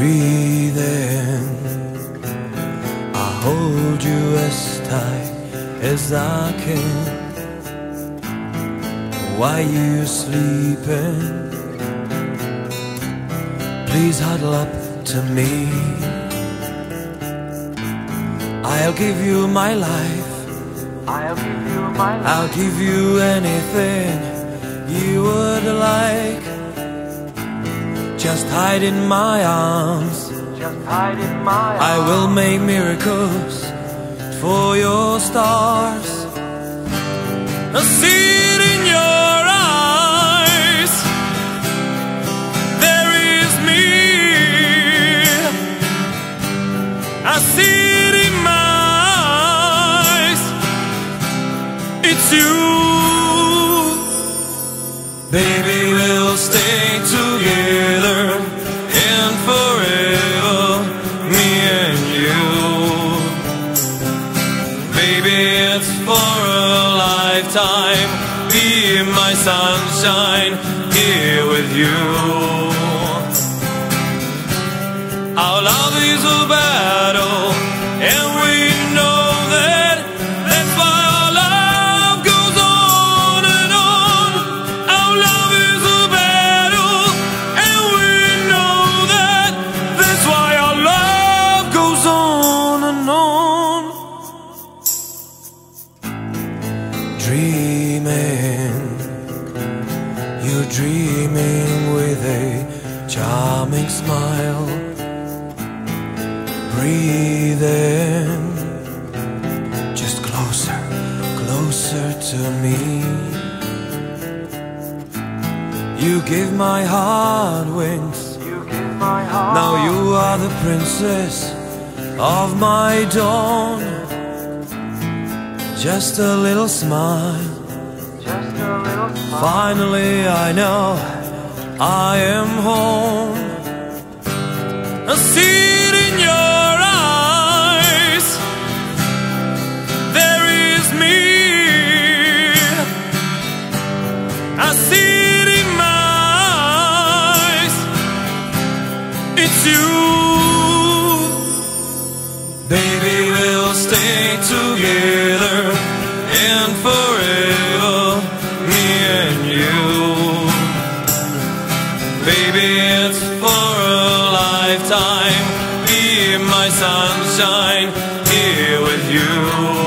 Breathing. I hold you as tight as I can. While you're sleeping, please huddle up to me. I'll give you my life. I'll give you my life. I'll give you anything you just hide in my arms. Just hide in my I will make miracles for your stars. I see it in your eyes. There is me. I see it in my eyes. It's you. Baby, lifetime. Be my sunshine here with you. Our love is a battle, Dreaming, you're dreaming with a charming smile breathing just closer, closer to me. You give my heart wings. You give my heart. Now you are the princess of my dawn. Just a little smile. Just a little smile. Finally, I know I am home. I see it in your eyes. There is me. I see it in my eyes. It's you. Baby, it's for a lifetime. Be my sunshine here with you.